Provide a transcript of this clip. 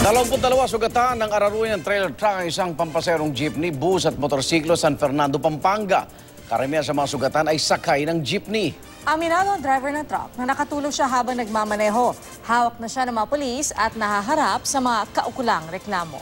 22 sugatan ng araruin ng trailer truck ang isang pampaserong jeepney, bus at motorsiklo San Fernando, Pampanga. Karamihan sa mga sugatan ay sakay ng jeepney. Aminado ang driver ng truck na nakatulog siya habang nagmamaneho. Hawak na siya ng mga polis at nahaharap sa mga kaukulang reklamo.